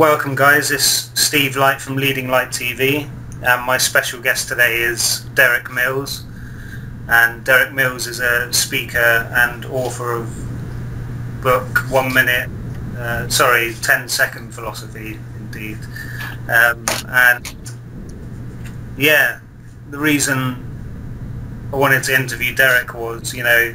welcome guys, it's Steve Light from Leading Light TV and my special guest today is Derek Mills. And Derek Mills is a speaker and author of book One Minute, uh, sorry, Ten Second Philosophy indeed. Um, and yeah, the reason I wanted to interview Derek was, you know,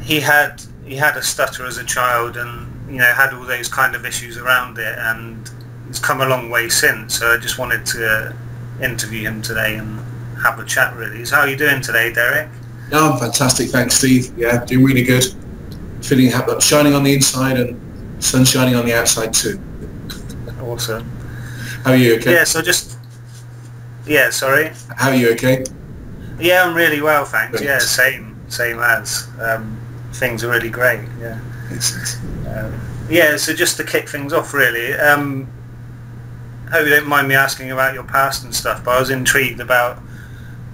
he had he had a stutter as a child and you know had all those kind of issues around it and it's come a long way since. So I just wanted to interview him today and have a chat really. So how are you doing today Derek? No I'm fantastic. Thanks Steve. Yeah doing really good. Feeling happy shining on the inside and sun shining on the outside too. Awesome. How are you okay? Yeah so just yeah sorry? How are you okay? Yeah I'm really well thanks, thanks. yeah same same as. Um, things are really great. Yeah. Um, yeah. So just to kick things off, really. Um, hope you don't mind me asking about your past and stuff, but I was intrigued about,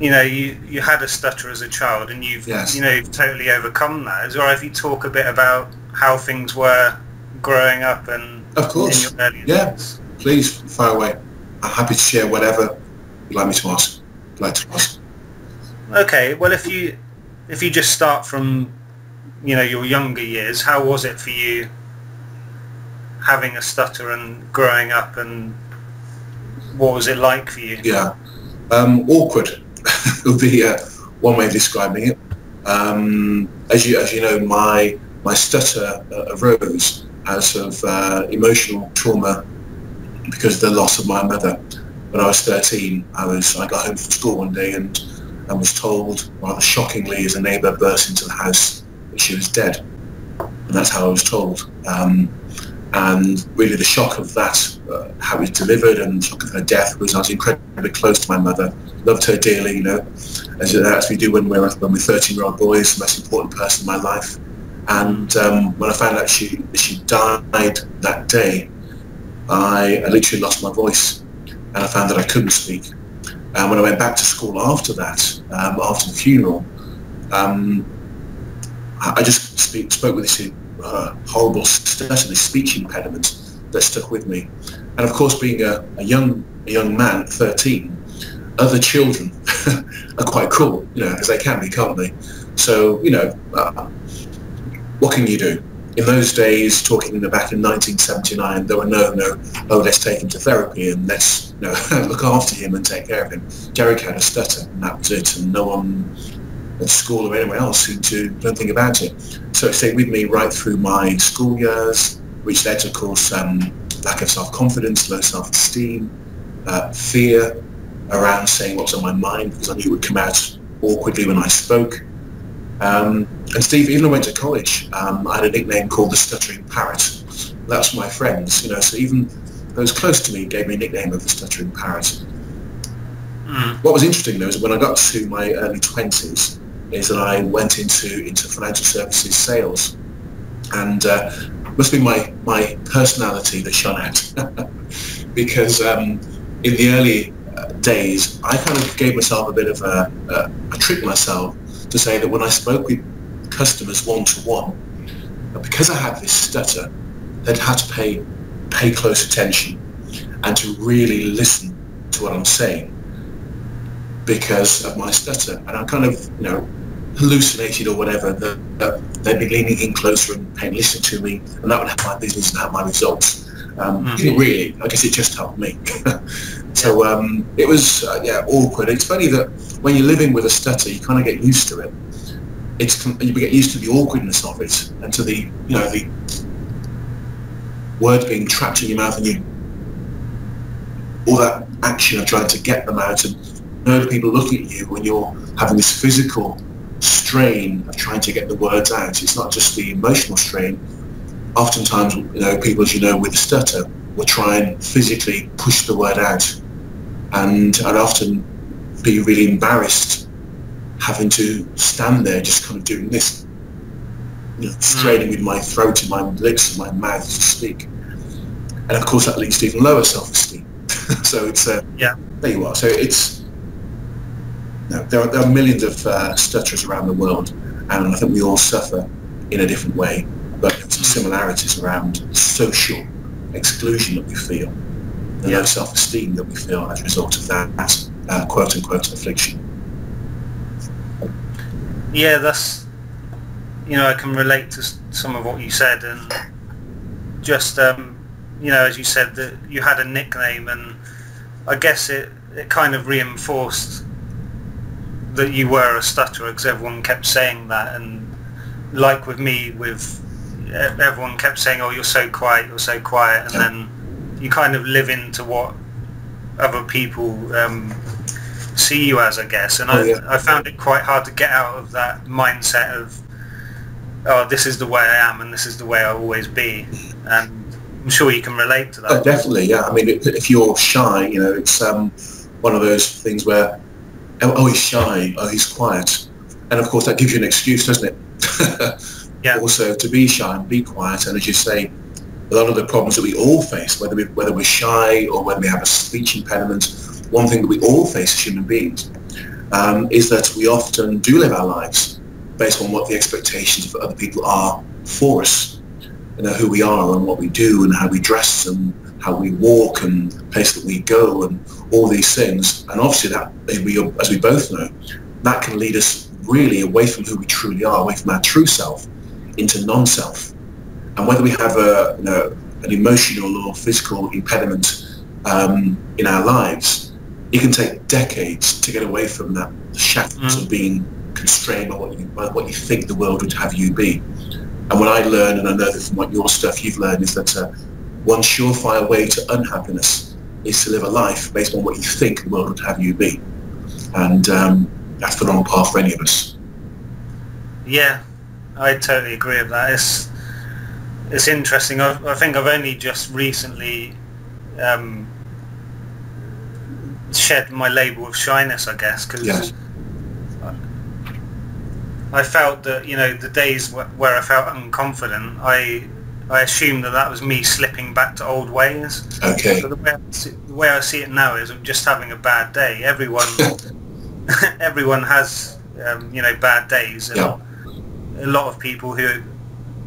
you know, you, you had a stutter as a child and you've, yes. you know, you've totally overcome that. Is there if you talk a bit about how things were growing up and of course, yeah, days? please fire away. I'm happy to share whatever you'd like me to ask. like to ask. Okay, well, if you if you just start from you know your younger years how was it for you having a stutter and growing up and what was it like for you? Yeah. Um, awkward would be uh, one way of describing it. Um, as you as you know my my stutter uh, arose out of uh, emotional trauma because of the loss of my mother. When I was 13 I was I got home from school one day and and was told rather shockingly as a neighbour burst into the house she was dead. And that's how I was told. Um, and really the shock of that, uh, how it was delivered and the shock of her death was I was incredibly close to my mother, loved her dearly, you know, as, as we do when we're, when we're 13-year-old boys, the most important person in my life. And um, when I found out she, she died that day, I, I literally lost my voice and I found that I couldn't speak. And when I went back to school after that, um, after the funeral, um, I just speak, spoke with this uh, horrible stutter, this speech impediment that stuck with me. And of course, being a, a young a young man, 13, other children are quite cruel, you know, as they can be, can't they? So, you know, uh, what can you do? In those days, talking back in 1979, there were no, no, oh, let's take him to therapy and let's you know, look after him and take care of him. Derek had a stutter, and that was it, and no one at school or anywhere else seemed to know anything about it. So it stayed with me right through my school years, which led to, of course, um, lack of self-confidence, low self-esteem, uh, fear around saying what was on my mind because I knew it would come out awkwardly when I spoke. Um, and Steve, even when I went to college, um, I had a nickname called the Stuttering Parrot. That's my friends, you know, so even those close to me gave me a nickname of the Stuttering Parrot. Mm. What was interesting though is when I got to my early 20s, is that I went into into financial services sales, and uh, must be my my personality that shone out. Because um, in the early uh, days I kind of gave myself a bit of a, a, a trick myself to say that when I spoke with customers one to one, because I had this stutter, they'd had to pay pay close attention and to really listen to what I'm saying because of my stutter. And I kind of, you know, hallucinated or whatever, that, they'd be leaning in closer and paying listen to me, and that would help my business and help my results. Um, mm-hmm. Really, I guess it just helped me. so um, it was, uh, yeah, awkward. It's funny that when you're living with a stutter, you kind of get used to it. It's you get used to the awkwardness of it and to the, you know, the words being trapped in your mouth and you all that action of trying to get them out and know the people looking at you when you're having this physical strain of trying to get the words out. It's not just the emotional strain. Oftentimes, you know, people, as you know, with a stutter, will try and physically push the word out. And I'd often be really embarrassed having to stand there just kind of doing this, you know, straining with my throat and my lips and my mouth to speak. And of course that leads to even lower self-esteem. so it's, uh, yeah, there you are. So it's, there, are, there are millions of uh, stutterers around the world, and I think we all suffer in a different way, but some similarities around social exclusion that we feel, the Yeah. low self-esteem that we feel as a result of that uh, quote-unquote affliction. Yeah, that's you know I can relate to some of what you said, and just um, you know as you said that you had a nickname, and I guess it it kind of reinforced that you were a stutterer because everyone kept saying that, and like with me, with everyone kept saying, "Oh, you're so quiet, you're so quiet," and then you kind of live into what other people um, see you as, I guess. And Oh, I, yeah. I found it quite hard to get out of that mindset of, oh, this is the way I am and this is the way I'll always be. And I'm sure you can relate to that. Oh, definitely, yeah. I mean, if, if you're shy, you know, it's um, one of those things where, oh, oh, he's shy, oh, he's quiet. And of course, that gives you an excuse, doesn't it? Yeah. Also, to be shy and be quiet. And as you say, a lot of the problems that we all face, whether, we, whether we're shy or whether we have a speech impediment, one thing that we all face as human beings um, is that we often do live our lives based on what the expectations of other people are for us you know, who we are and what we do and how we dress and how we walk and the place that we go and all these things. And obviously that, as we, both know, that can lead us really away from who we truly are, away from our true self into non-self. And whether we have a, you know, an emotional or physical impediment um, in our lives, it can take decades to get away from that shackles Mm. of being constrained by what you, by what you think the world would have you be. And what I learned, and I know that from what your stuff you've learned, is that uh, one surefire way to unhappiness is to live a life based on what you think the world would have you be. And um, that's the wrong path for any of us. Yeah, I totally agree with that. It's it's interesting. I, I think I've only just recently um, shed my label of shyness, I guess, because Yes. I felt that you know the days where I felt unconfident, I I assume that that was me slipping back to old ways. Okay. So the way I see, the way I see it now is I'm just having a bad day. Everyone everyone has um, you know bad days, and Yeah. a lot of people who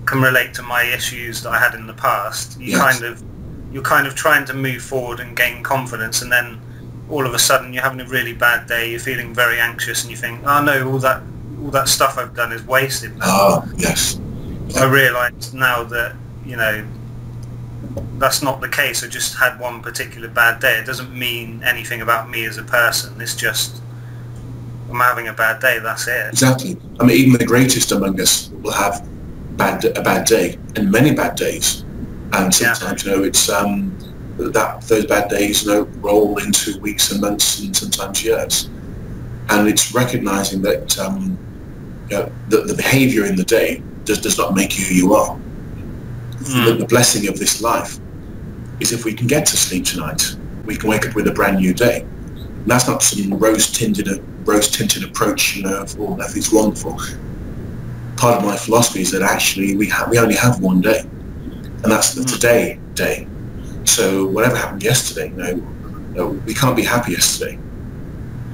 can relate to my issues that I had in the past. You Yes. kind of you're kind of trying to move forward and gain confidence, and then all of a sudden you're having a really bad day. You're feeling very anxious, and you think, oh no, all that all that stuff I've done is wasted. now." Ah, yes. I realise now that you know that's not the case. I just had one particular bad day. It doesn't mean anything about me as a person. It's just I'm having a bad day. That's it. Exactly. I mean, even the greatest among us will have bad a bad day and many bad days, and Yeah. sometimes you know it's um, that those bad days you know roll into weeks and months and sometimes years, and it's recognizing that um, you know, the, the behavior in the day does does not make you who you are. The, Mm. the blessing of this life is if we can get to sleep tonight, we can wake up with a brand new day. And that's not some rose-tinted, rose-tinted approach, you know, of, oh, wonderful. Part of my philosophy is that actually we, ha- we only have one day, and that's the Mm. today day. So whatever happened yesterday, you know, know, we can't be happy yesterday,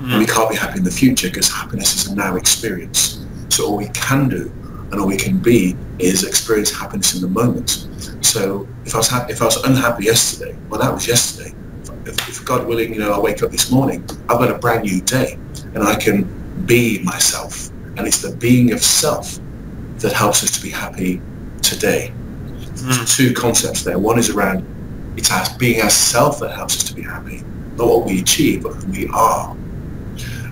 and we Mm. can't be happy in the future because happiness is a now experience. So all we can do and all we can be is experience happiness in the moment. So if I was ha- if I was unhappy yesterday, well, that was yesterday. If, if God willing, you know, I wake up this morning, I've got a brand new day, and I can be myself. And it's the being of self that helps us to be happy today. Mm. Two concepts there. One is around it's our being ourself that helps us to be happy, not what we achieve, but who we are.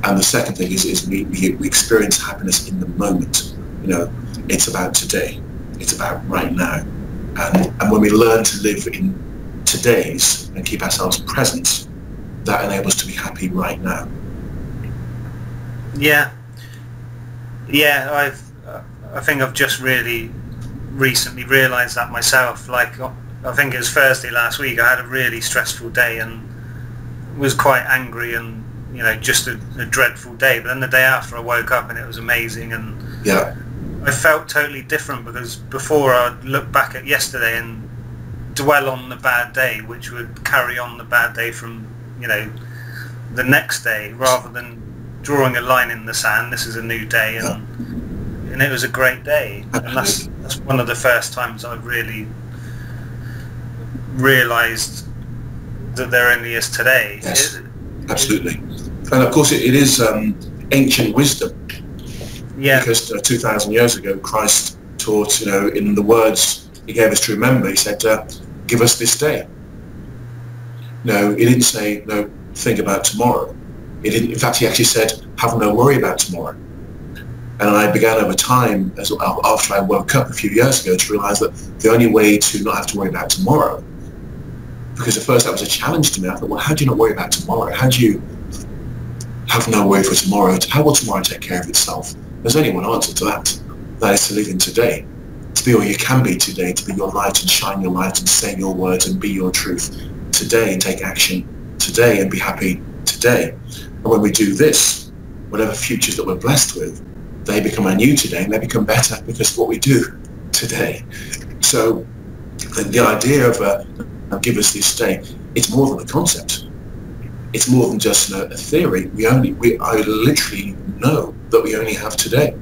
And the second thing is, is we, we, we experience happiness in the moment. You know, it's about today. It's about right now. And, and when we learn to live in today's and keep ourselves present, that enables us to be happy right now. Yeah, yeah. I've uh, I think I've just really recently realised that myself. Like I think it was Thursday last week. I had a really stressful day and was quite angry and you know just a, a dreadful day. But then the day after, I woke up and it was amazing and Yeah, I felt totally different because before I'd look back at yesterday and dwell on the bad day, which would carry on the bad day from, you know, the next day rather than drawing a line in the sand. This is a new day and and it was a great day. And that's, that's one of the first times I've really realised that there only is today. Yes, it, absolutely. And of course, it, it is um, ancient wisdom. Yeah. Because uh, 2,000 years ago, Christ taught, you know, in the words he gave us to remember, he said, uh, give us this day. No, he didn't say, no, think about tomorrow. He didn't, in fact, he actually said, have no worry about tomorrow. And I began over time, as, after I woke up a few years ago, to realise that the only way to not have to worry about tomorrow, because at first that was a challenge to me. I thought, well, how do you not worry about tomorrow? How do you have no worry for tomorrow? How will tomorrow take care of itself? There's only one answer to that. That is to live in today. To be all you can be today, to be your light and shine your light and say your words and be your truth. Today and take action today and be happy today. And when we do this, whatever futures that we're blessed with, they become our new today and they become better because of what we do today. So the, the idea of uh, give us this day, it's more than a concept. It's more than just a, a theory. We only, we, I literally know that we only have today.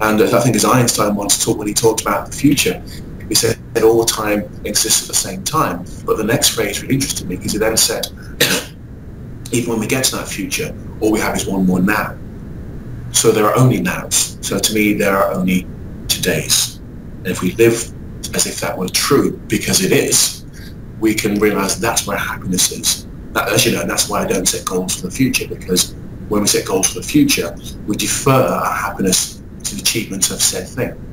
And I think as Einstein once talked when he talked about the future, he said that all time exists at the same time. But the next phrase really interested me because he then said, even when we get to that future, all we have is one more now. So there are only nows. So to me, there are only todays. And if we live as if that were true, because it is, we can realize that's where happiness is. That, as you know, that's why I don't set goals for the future, because when we set goals for the future, we defer our happiness to the achievement of said thing.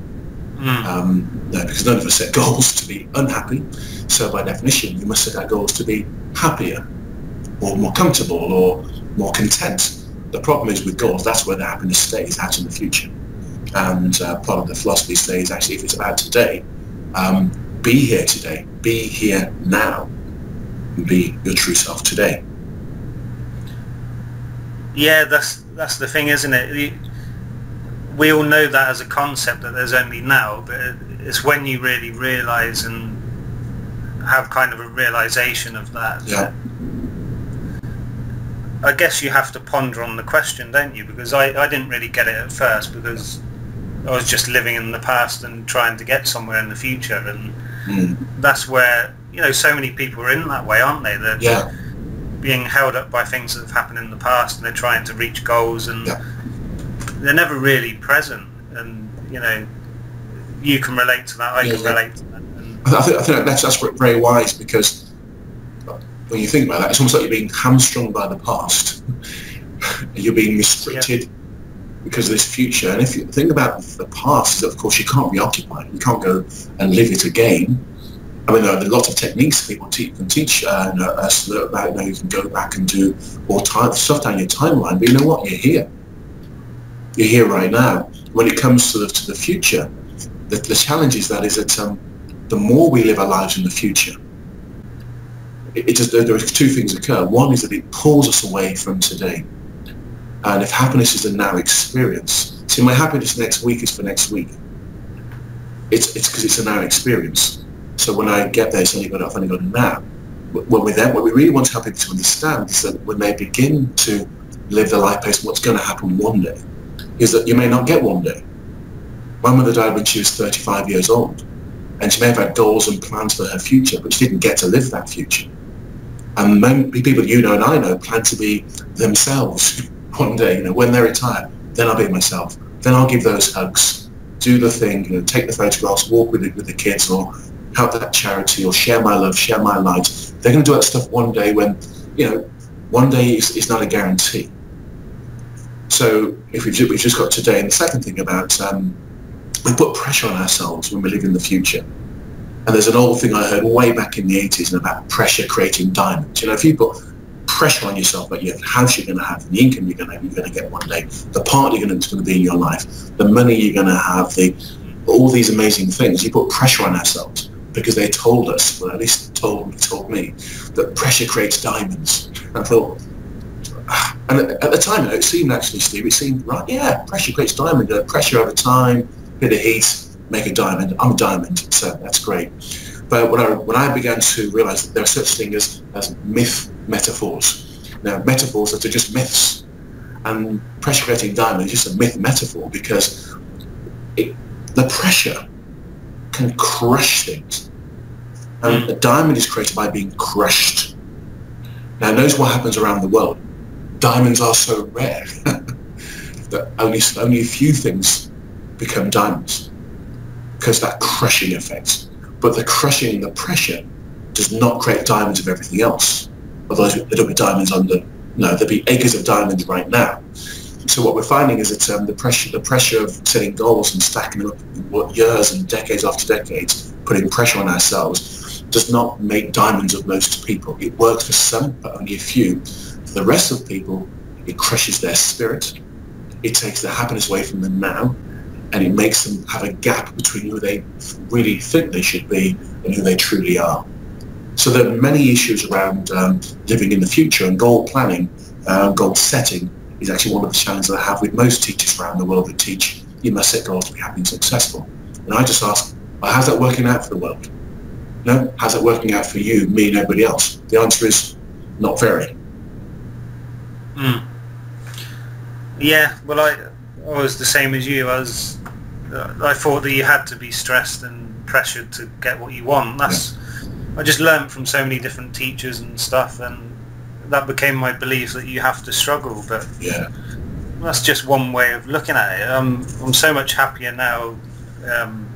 Mm. Um, no, because none of us set goals to be unhappy. So by definition, we must set our goals to be happier or more comfortable or more content. The problem is with goals, that's where the happiness stays out in the future. And uh, part of the philosophy stays actually if it's about today, um, be here today, be here now, and be your true self today. Yeah, that's that's the thing, isn't it? We all know that as a concept that there's only now, but it's when you really realise and have kind of a realization of that. Yeah. I guess you have to ponder on the question, don't you? Because I, I didn't really get it at first because I was just living in the past and trying to get somewhere in the future, and mm. that's where you know so many people are in that way, aren't they? They're yeah. being held up by things that have happened in the past, and they're trying to reach goals, and yeah. they're never really present. And you know, you can relate to that. I yeah, can relate to that. And I think, I think that's that's very wise because when you think about that, it's almost like you're being hamstrung by the past. you're being restricted because of this future. And if you think about the past, of course, you can't reoccupy. It. You can't go and live it again. I mean, there are a lot of techniques people te- can teach uh, us about. You, know, you can go back and do all time stuff down your timeline. But you know what? You're here. You're here right now. When it comes to the, to the future, the, the challenge is that is that um, the more we live our lives in the future, it, it just, there are two things occur. One is that it pulls us away from today and if happiness is a now experience, see my happiness next week is for next week. It's it's because it's a now experience. So when I get there, it's only got I've only got a now. When we then, what we really want to help people to understand is that when they begin to live their life based on what's going to happen one day, is that you may not get one day. My mother died when she was 35 years old, and she may have had goals and plans for her future, but she didn't get to live that future. And many people you know and I know plan to be themselves one day, you know, when they retire, then I'll be myself. Then I'll give those hugs, do the thing, you know, take the photographs, walk with the, with the kids, or help that charity, or share my love, share my light. They're going to do that stuff one day when, you know, one day is, is not a guarantee. So if we've, we've just got today, and the second thing about um, we put pressure on ourselves when we live in the future. And there's an old thing I heard way back in the 80s about pressure creating diamonds. You know, if you put pressure on yourself that you have, the house you're going to have, the income you're going to, you're going to get one day, the partner you're going to, going to be in your life, the money you're going to have, the all these amazing things. You put pressure on ourselves because they told us, well, at least told told me, that pressure creates diamonds. And I thought, ah, and at the time, it seemed actually, Steve, it seemed right. Yeah, pressure creates diamond. Uh, pressure over time, bit of heat, make a diamond. I'm a diamond, so that's great. But when I, when I began to realize that there are such things as, as myth metaphors. Now, metaphors that are just myths. And pressure creating diamond is just a myth metaphor because it, the pressure can crush things. And a diamond is created by being crushed. Now, notice what happens around the world. Diamonds are so rare that only, only a few things become diamonds because that crushing effect. But the crushing, the pressure, does not create diamonds of everything else. Otherwise, there'll be diamonds under. No, there'll be acres of diamonds right now. So what we're finding is that um, the pressure, the pressure of setting goals and stacking them up years and decades after decades, putting pressure on ourselves, does not make diamonds of most people. It works for some, but only a few. For the rest of people, it crushes their spirit. It takes the happiness away from them now, and it makes them have a gap between who they really think they should be and who they truly are. So there are many issues around um, living in the future and goal planning, uh, goal setting is actually one of the challenges I have with most teachers around the world that teach you must set goals to be happy and successful. And I just ask, well, how's that working out for the world? No, how's that working out for you, me, and everybody else? The answer is not very. Mm. Yeah, well, I, I was the same as you. I was, uh, I thought that you had to be stressed and pressured to get what you want. That's, yeah. I just learned from so many different teachers and stuff, and that became my belief that you have to struggle. But yeah, that's just one way of looking at it. I'm I'm so much happier now, um,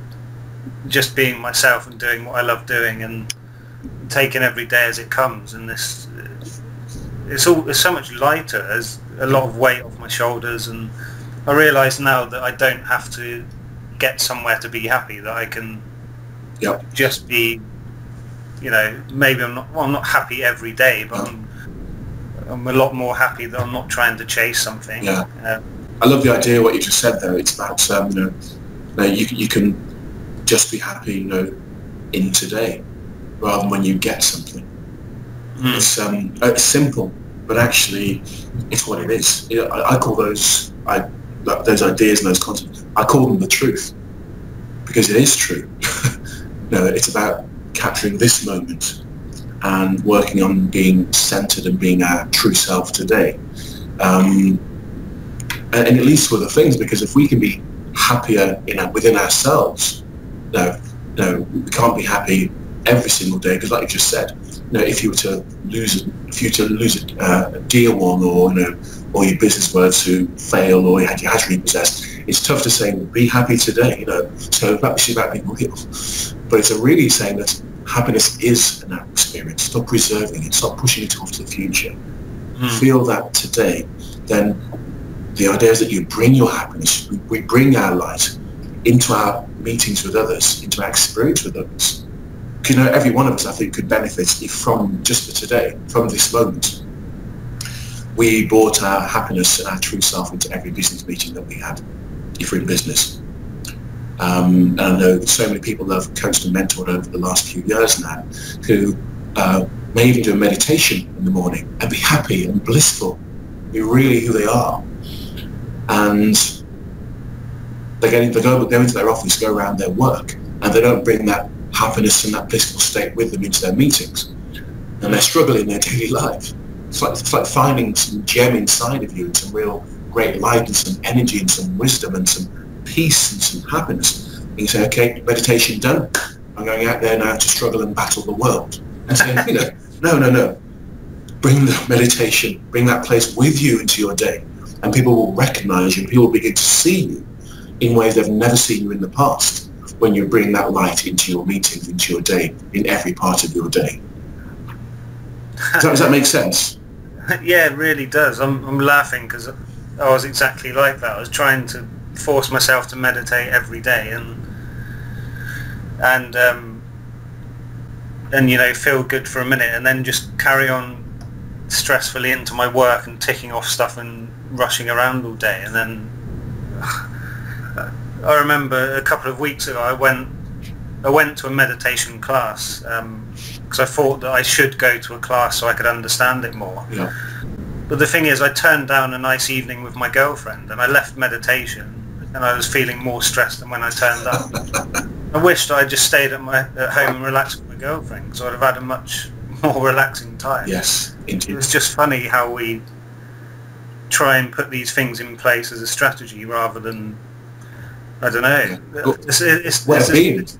just being myself and doing what I love doing and taking every day as it comes. And this, it's all it's so much lighter. There's a lot of weight off my shoulders, and I realise now that I don't have to get somewhere to be happy. That I can yep. just be you know, maybe I'm not well, I'm not happy every day, but I'm I'm a lot more happy that I'm not trying to chase something. Yeah. Um, I love the idea of what you just said there. It's about um, you know, you, you can just be happy, you know, in today, rather than when you get something. Mm. It's um, it's simple, but actually, it's what it is. You know, I, I, call those I those ideas and those concepts. I call them the truth, because it is true. no, it's about capturing this moment and working on being centered and being our true self today. Um, and, and, it leads to other things because if we can be happier in within ourselves, no, no, we can't be happy every single day because, like you just said, you know, if you were to lose, if you were to lose a, uh, a dear one, or you know, or your business were to fail, or you had your house repossessed, it's tough to say be happy today. You know, so that is about being real, but it's a really saying that happiness is an experience. Stop preserving it. Stop pushing it off to the future. Mm. Feel that today. Then the idea is that you bring your happiness, we, we bring our light into our meetings with others, into our experience with others. You know, every one of us, I think, could benefit from just for today, from this moment. We brought our happiness and our true self into every business meeting that we had, if we're in business. Um, and I know so many people that I've coached and mentored over the last few years now who uh, may even do a meditation in the morning and be happy and blissful, be really who they are. And they, get, they go, go into their office, go around their work, and they don't bring that happiness and that blissful state with them into their meetings. And they're struggling in their daily life. It's like, it's like finding some gem inside of you and some real great light and some energy and some wisdom and some peace and some happiness. And you say, okay, meditation done. I'm going out there now to struggle and battle the world. And saying, you know, no, no, no. Bring the meditation, bring that place with you into your day. And people will recognize you. People will begin to see you in ways they've never seen you in the past when you bring that light into your meetings, into your day, in every part of your day. Does that, does that make sense? yeah, it really does. I'm, I'm laughing because I was exactly like that. I was trying to force myself to meditate every day and and um, and you know feel good for a minute and then just carry on stressfully into my work and ticking off stuff and rushing around all day and then I remember a couple of weeks ago I went I went to a meditation class because um, I thought that I should go to a class so I could understand it more. Yeah. But the thing is, I turned down a nice evening with my girlfriend and I left meditation and I was feeling more stressed than when I turned up. I wished I just stayed at my at home and relaxed with my girlfriend because I'd have had a much more relaxing time. Yes, indeed. It was just funny how we try and put these things in place as a strategy rather than I don't know. It's, it's, well, it's,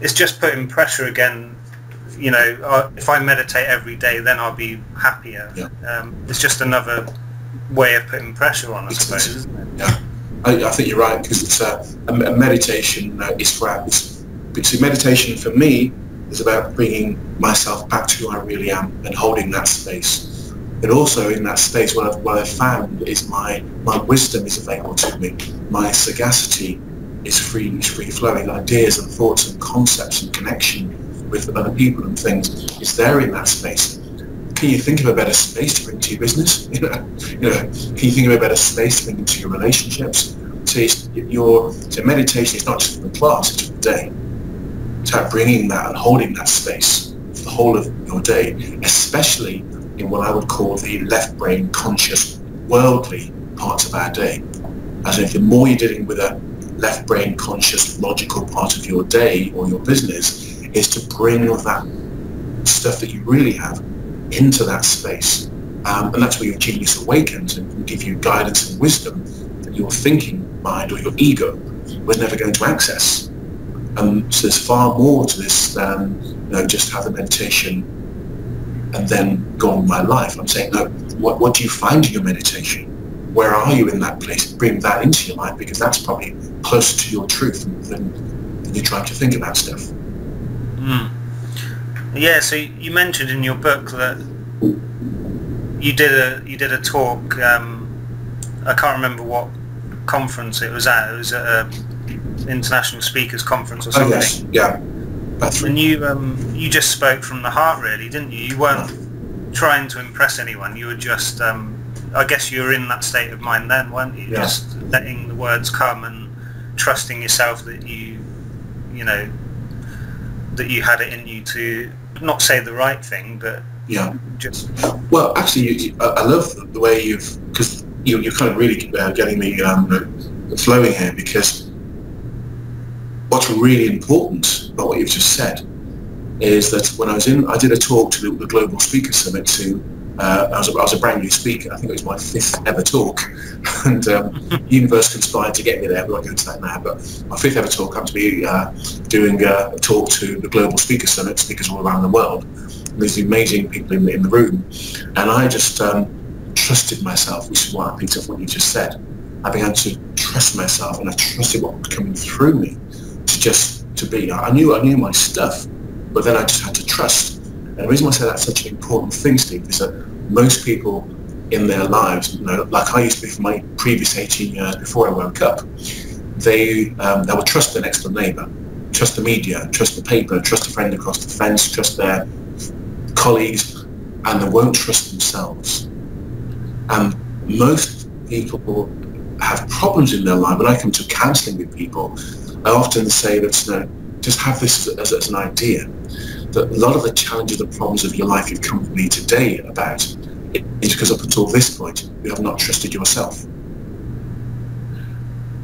it's just putting pressure again. You know, uh, if I meditate every day, then I'll be happier. Yeah. Um, it's just another way of putting pressure on, I suppose, isn't it? Yeah, I, I think you're right because it's a, a, a meditation uh, is for it's, it's meditation for me is about bringing myself back to who I really am and holding that space. But also in that space, what I've, what I've found is my my wisdom is available to me. My sagacity is free, is free flowing. Ideas and thoughts and concepts and connection with other people and things is there in that space. Can you think of a better space to bring to your business? You know, can you think of a better space to bring into your relationships? So your so meditation is not just for the class; it's for the day. It's about bringing that and holding that space for the whole of your day, especially in what I would call the left brain conscious, worldly parts of our day. As if the more you're dealing with a left brain conscious, logical part of your day or your business, is to bring that stuff that you really have into that space. Um, and that's where your genius awakens and can give you guidance and wisdom that your thinking mind or your ego was never going to access. Um, so there's far more to this than you know, just have the meditation and then go on my life. I'm saying, no, what, what do you find in your meditation? Where are you in that place? Bring that into your life because that's probably closer to your truth than, than you're trying to think about stuff. Mm. Yeah, so you mentioned in your book that you did a you did a talk. Um, I can't remember what conference it was at. It was at an international speakers conference or something. Oh yes, yeah. And you um, you just spoke from the heart, really, didn't you? You weren't trying to impress anyone. You were just, um, I guess, you were in that state of mind then, weren't you? Yeah. Just letting the words come and trusting yourself that you, you know, that you had it in you to not say the right thing, but yeah. just Well, actually, you, I love the, the way you've because you, you're kind of really uh, getting me um, flowing here because what's really important about what you've just said is that when I was in, I did a talk to the, Global Speaker Summit to. Uh, I, was a, I was a brand new speaker. I think it was my fifth ever talk, and um, universe conspired to get me there. We won't go into that now. But my fifth ever talk happened to be uh, doing a talk to the Global Speaker Summit, speakers all around the world. And there's amazing people in the, in the room, and I just um, trusted myself, which is what I picked up what you just said. I began to trust myself, and I trusted what was coming through me to just to be. I knew I knew my stuff, but then I just had to trust. And the reason I say that's such an important thing, Steve, is that most people in their lives, you know, like I used to be for my previous 18 years before I woke up, they um, they would trust their next door neighbour, trust the media, trust the paper, trust a friend across the fence, trust their colleagues, and they won't trust themselves. And most people have problems in their life. When I come to counselling with people, I often say that you know, just have this as, as an idea that a lot of the challenges and problems of your life you've come to me today about is because up until this point you have not trusted yourself.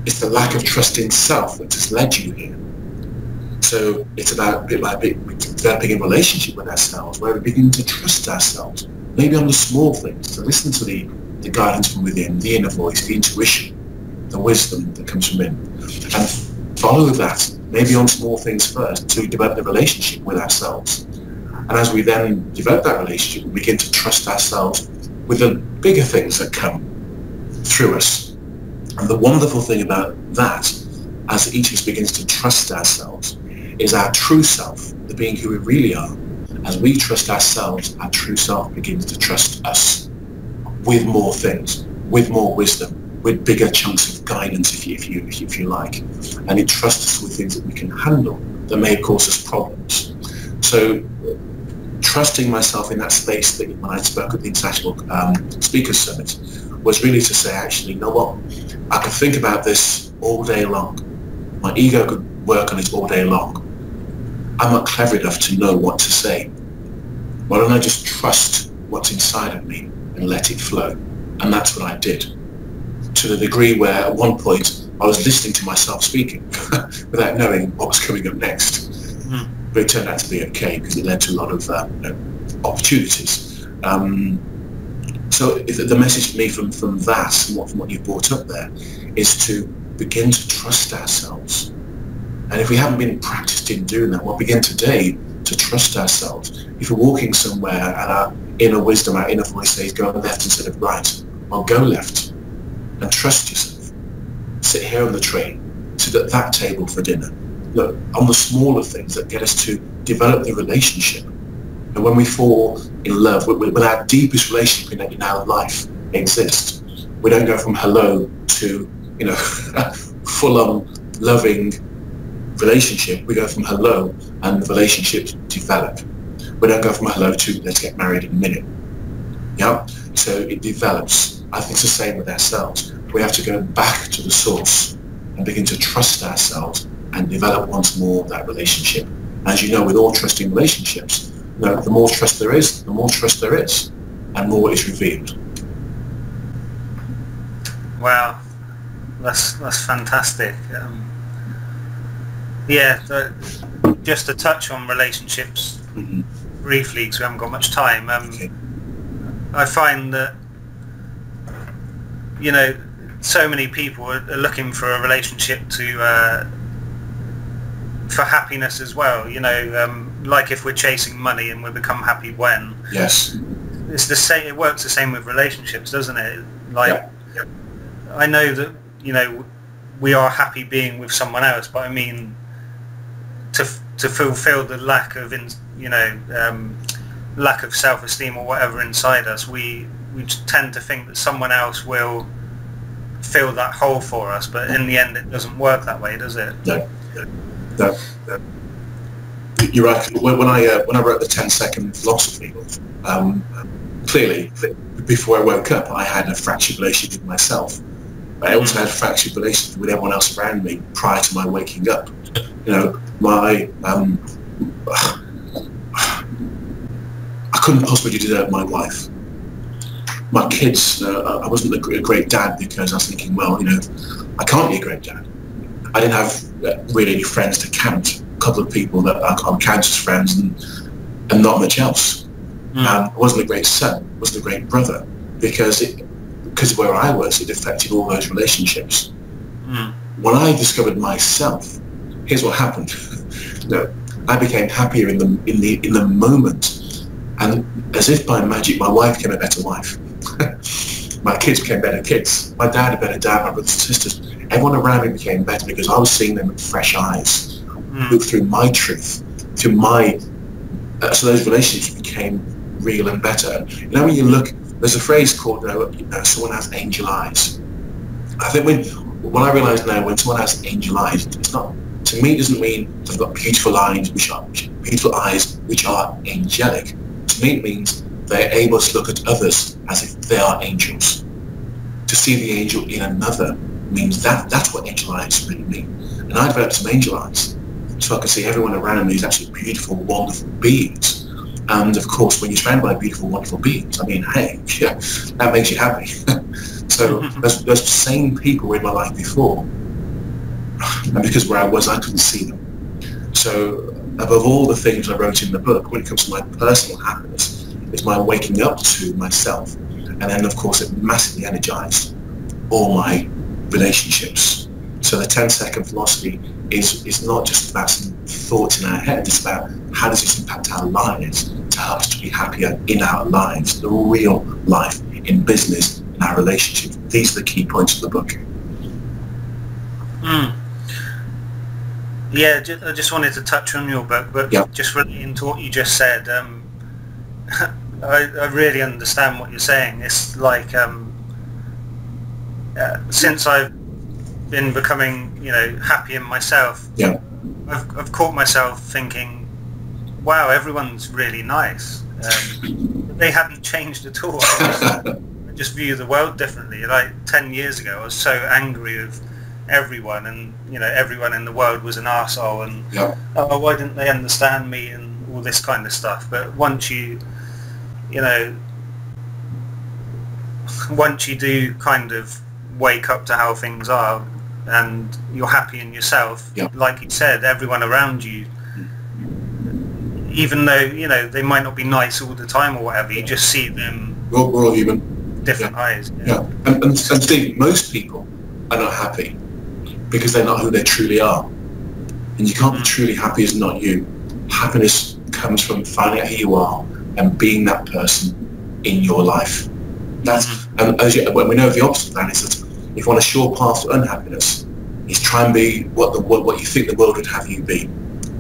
It's the lack of trust in self that has led you here. So it's about like developing a relationship with ourselves where we begin to trust ourselves, maybe on the small things, to listen to the, the guidance from within, the inner voice, the intuition, the wisdom that comes from in, and follow that, maybe on small things first, to develop the relationship with ourselves. And as we then develop that relationship, we begin to trust ourselves with the bigger things that come through us. And the wonderful thing about that, as each of us begins to trust ourselves, is our true self, the being who we really are. As we trust ourselves, our true self begins to trust us with more things, with more wisdom, with bigger chunks of guidance, if you, if you, if you like. And it trusts us with things that we can handle that may cause us problems. So trusting myself in that space that when I spoke at the International um, Speakers Summit was really to say, actually, you know what? I could think about this all day long. My ego could work on it all day long. I'm not clever enough to know what to say. Why don't I just trust what's inside of me and let it flow? And that's what I did. To the degree where at one point I was listening to myself speaking without knowing what was coming up next. Mm. But it turned out to be okay because it led to a lot of uh, you know, opportunities. Um, so the message to me from, from that and what, from what you brought up there is to begin to trust ourselves And if we haven't been practiced in doing that, we'll begin today to trust ourselves. If we're walking somewhere and our inner wisdom, our inner voice says go left instead of right, well, go left and trust yourself. Sit here on the train, sit at that table for dinner. Look, on the smaller things that get us to develop the relationship. And when we fall in love, when our deepest relationship in our life exists, we don't go from hello to, you know, full-on loving relationship. We go from hello and the relationships develop. We don't go from hello to let's get married in a minute. Yeah? So it develops. I think it's the same with ourselves. We have to go back to the source and begin to trust ourselves and develop once more that relationship. As you know, with all trusting relationships, you know, the more trust there is, the more trust there is, and more is revealed. Wow, that's that's fantastic. Um, yeah, the, just to touch on relationships mm-hmm. briefly, because we haven't got much time. Um, okay. I find that you know so many people are, looking for a relationship to uh, for happiness as well. You know, um, like if we're chasing money and we become happy when. Yes. It's the same. It works the same with relationships, doesn't it? Like, yeah. I know that you know we are happy being with someone else, but I mean to to fulfill the lack of in, you know um, lack of self-esteem or whatever inside us, we we tend to think that someone else will fill that hole for us. But in the end, it doesn't work that way, does it? No, no. no. You're right. When, I uh, when I wrote the 10 second philosophy, um, clearly before I woke up, I had a fractured relationship with myself. I also had a fractured relationship with everyone else around me prior to my waking up. You know, my um, I couldn't possibly deserve my wife. My kids, uh, I wasn't a great dad because I was thinking, well, you know, I can't be a great dad. I didn't have uh, really any friends to count. A couple of people that I can't count as friends, and and not much else. Mm. Um, I wasn't a great son. I wasn't a great brother because it because where I was, it affected all those relationships. Mm. When I discovered myself, here's what happened. no, I became happier in the in the in the moment, and as if by magic, my wife became a better wife. my kids became better kids. My dad a better dad. My brothers and sisters. Everyone around me became better because I was seeing them with fresh eyes, mm. through my truth, through my. Uh, so those relationships became real and better. You know, when you look, there's a phrase called uh, you know, someone has angel eyes. I think when when I realise now when someone has angel eyes, it's not to me doesn't mean they've got beautiful eyes which are beautiful eyes which are angelic. To me it means they're able to look at others as if they are angels. To see the angel in another means that that's what angel eyes really mean. And I developed some angel eyes so I can see everyone around me is actually beautiful, wonderful beings. And of course, when you're surrounded by beautiful, wonderful beings, I mean, hey, yeah, that makes you happy. so those, those same people were in my life before and because where I was, I couldn't see them. So above all the things I wrote in the book, when it comes to my personal happiness, is my waking up to myself. And then, of course, it massively energized all my relationships. So the 10-second philosophy is, is not just about some thoughts in our head, it's about how does this impact our lives to help us to be happier in our lives, the real life, in business, in our relationships. These are the key points of the book. Mm. Yeah, I just wanted to touch on your book, but yep. just relating to what you just said, um, I, I, really understand what you're saying. It's like um, uh, since I've been becoming, you know, happy in myself, yeah. I've, I've caught myself thinking, wow, everyone's really nice. Um, they haven't changed at all. I just, view the world differently. Like 10 years ago, I was so angry with everyone, and you know everyone in the world was an asshole, and yeah. oh, why didn't they understand me, and all this kind of stuff. But once you, you know, once you do kind of wake up to how things are, and you're happy in yourself, yeah. like you said, everyone around you. Even though you know they might not be nice all the time or whatever, you just see them. We're, we're all human. Different yeah. eyes. Yeah, yeah. And, and, and Steve, most people are not happy because they're not who they truly are. And you can't be mm. truly happy as not you. Happiness comes from finding out who you are and being that person in your life. That's and as you, when we know the opposite of that is that if you want a sure path to unhappiness, is try and be what the what, what you think the world would have you be.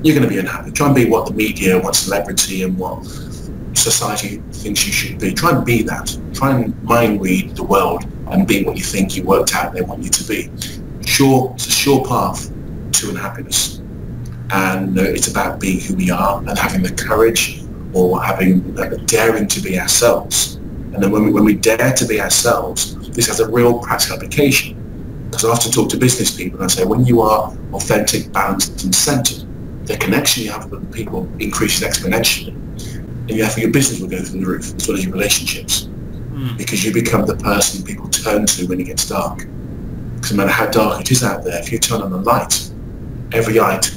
You're going to be unhappy. Try and be what the media, what celebrity, and what society thinks you should be. Try and be that. Try and mind read the world and be what you think you worked out they want you to be. Sure, it's a sure path to unhappiness, and uh, it's about being who we are and having the courage or having uh, daring to be ourselves. And then when we, when we dare to be ourselves, this has a real practical application. Because I often talk to business people and I say, when you are authentic, balanced and centered, the connection you have with people increases exponentially. And therefore your business will go through the roof as well as your relationships. Mm. Because you become the person people turn to when it gets dark. Because no matter how dark it is out there, if you turn on the light, every light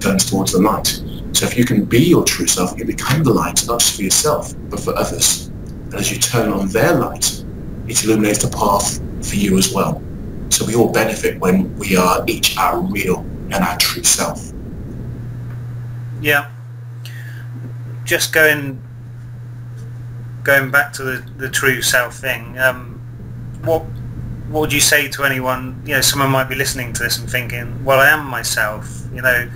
turns towards the light. So if you can be your true self, you become the light, not just for yourself, but for others. And as you turn on their light, it illuminates the path for you as well. So we all benefit when we are each our real and our true self. Yeah. Just going going back to the, the true self thing, um, what what would you say to anyone, you know, someone might be listening to this and thinking, well, I am myself, you know,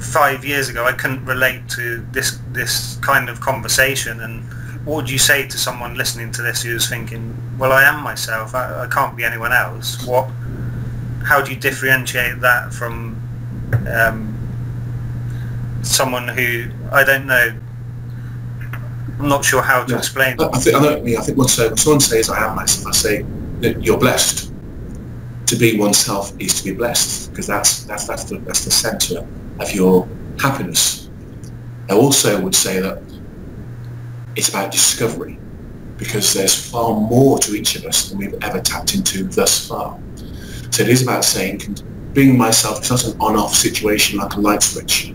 five years ago I couldn't relate to this this kind of conversation and what would you say to someone listening to this who's thinking, well, I am myself, I, I can't be anyone else? What, how do you differentiate that from um, someone who, I don't know, I'm not sure how to yeah. explain. I think I, don't, I think when someone says I am myself, I say that you're blessed. To be oneself is to be blessed because that's that's that's the that's the centre of your happiness. I also would say that it's about discovery because there's far more to each of us than we've ever tapped into thus far. So it is about saying, being myself, it's not an on-off situation like a light switch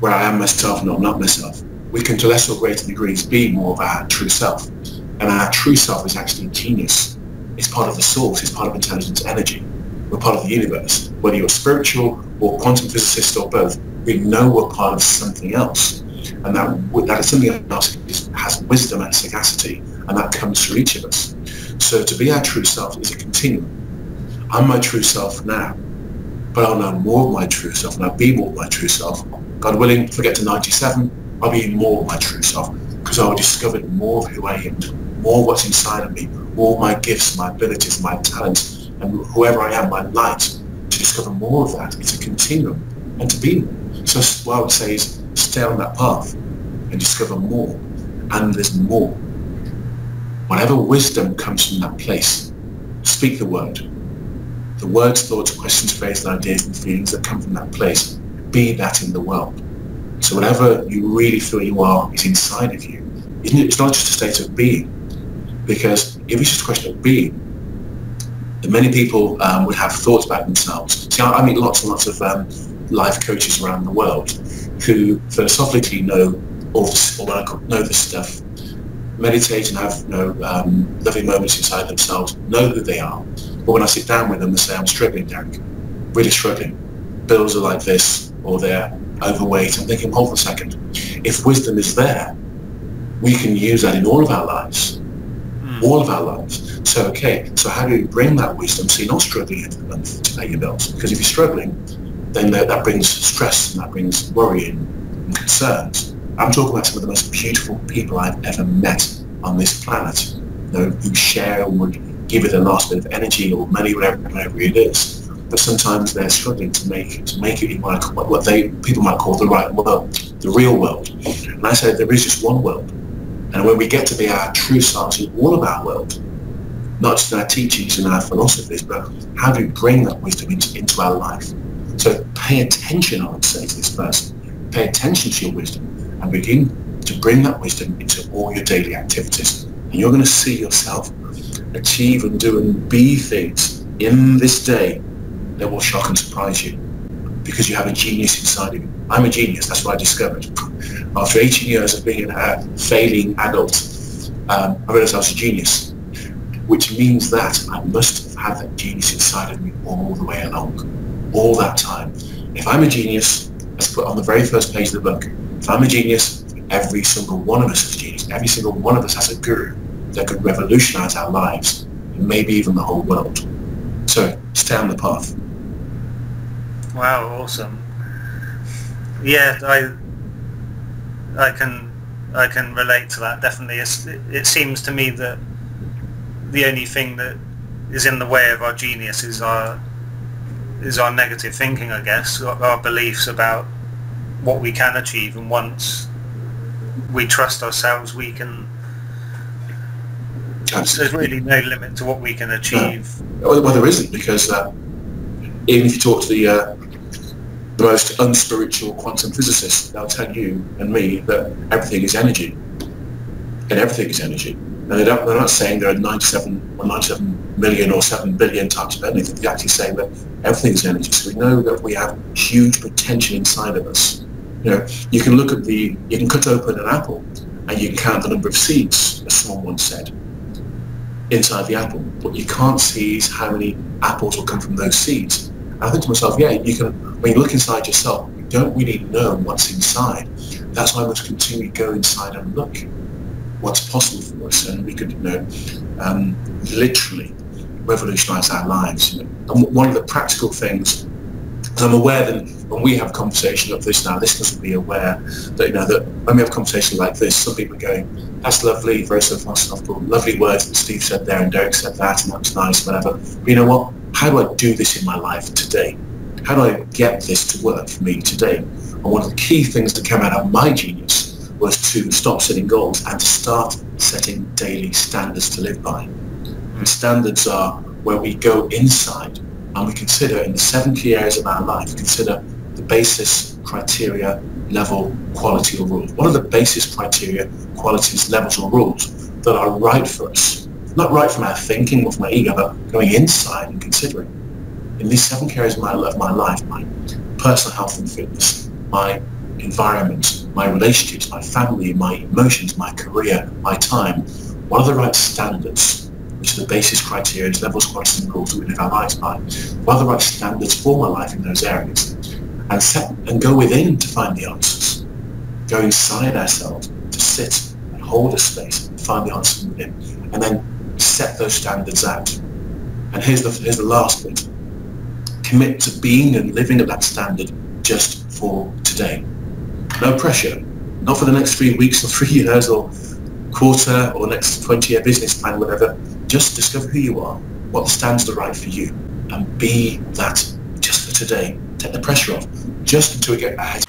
where I am myself and I'm not myself. We can to less or greater degrees be more of our true self. And our true self is actually genius. It's part of the source, it's part of intelligence energy. We're part of the universe. Whether you're spiritual or quantum physicist or both, we know we're part of something else and that that is something else has wisdom and sagacity, and that comes through each of us. So to be our true self is a continuum. I'm my true self now, but I'll know more of my true self, and I'll be more of my true self. God willing, if I get to 97, I'll be more of my true self because I'll discover more of who I am, more what's inside of me, of my gifts, my abilities, my talents, and whoever I am, my light, to discover more of that. It's a continuum, and to be. So what I would say is stay on that path and discover more. And there's more. Whatever wisdom comes from that place, speak the word. The words, thoughts, questions, phrases, ideas and feelings that come from that place, be that in the world. So whatever you really feel you are is inside of you. It's not just a state of being. Because if it's just a question of being, many people um, would have thoughts about themselves. See, I, I meet lots and lots of um, life coaches around the world who philosophically know all this, or know this stuff, meditate and have you know, um, lovely moments inside themselves, know who they are. But when I sit down with them and say, I'm struggling, Derek, really struggling. Bills are like this, or they're overweight. I'm thinking, hold on a second. If wisdom is there, we can use that in all of our lives. Mm. All of our lives. So, okay, so how do you bring that wisdom so you're not struggling to pay your bills? Because if you're struggling, then that, that brings stress and that brings worry and concerns. I'm talking about some of the most beautiful people I've ever met on this planet, you know, who share and would give it a last bit of energy or money, whatever, whatever it is. But sometimes they're struggling to make to make it in what, what they people might call the right world, the real world. And I said there is just one world, and when we get to be our true selves in all of our world, not just our teachings and our philosophies, but how do we bring that wisdom into, into our life? So pay attention, I would say, to this person. Pay attention to your wisdom and begin to bring that wisdom into all your daily activities. And you're going to see yourself achieve and do and be things in this day that will shock and surprise you because you have a genius inside of you. I'm a genius. That's what I discovered. After 18 years of being a failing adult, um, I realized I was a genius, which means that I must have had that genius inside of me all the way along all that time. if I'm a genius, let's put on the very first page of the book, if I'm a genius, every single one of us is a genius. Every single one of us has a guru that could revolutionize our lives and maybe even the whole world. So stay on the path. Wow, awesome. Yeah, I I can I can relate to that definitely. It's, it seems to me that the only thing that is in the way of our genius is our is our negative thinking, I guess, our beliefs about what we can achieve, and once we trust ourselves, we can. Absolutely. There's really no limit to what we can achieve. No. Well, there isn't because uh, even if you talk to the uh, the most unspiritual quantum physicists, they'll tell you and me that everything is energy, and everything is energy. And they don't, they're not saying there are 97 or 97 million or 7 billion types of energy. They're actually saying that everything is energy. So we know that we have huge potential inside of us. You know, you can look at the, you can cut open an apple and you can count the number of seeds, as someone once said, inside the apple. What you can't see is how many apples will come from those seeds. And I think to myself, yeah, you can, when you look inside yourself, you don't really know what's inside. That's why we must continue to go inside and look what's possible for us, and we could, you know, um, literally revolutionise our lives. And one of the practical things, I'm aware that when we have conversations like this now, this doesn't be aware that you know that when we have conversations like this, some people are going, "That's lovely, very philosophical, lovely words that Steve said there, and Derek said that, and that was nice, whatever." But you know what? How do I do this in my life today? How do I get this to work for me today? And one of the key things that came out of my genius was to stop setting goals and to start setting daily standards to live by. And standards are where we go inside and we consider in the seven key areas of our life, consider the basis, criteria, level, quality or rules. What are the basis criteria, qualities, levels or rules that are right for us? Not right from our thinking or from our ego, but going inside and considering. In these seven key areas of my, of my life, my personal health and fitness, my environment, my relationships, my family, my emotions, my career, my time? What are the right standards, which are the basis criteria, levels, qualities and rules that we live our lives by? What are the right standards for my life in those areas? And set and go within to find the answers. Go inside ourselves to sit and hold a space and find the answers within. And then set those standards out. And here's the, here's the last bit. Commit to being and living at that standard just for today. No pressure. Not for the next three weeks or three years or quarter or next 20-year business plan, whatever. Just discover who you are, what stands the right for you, and be that just for today. Take the pressure off. Just until we get our heads